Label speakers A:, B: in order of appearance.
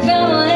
A: come on.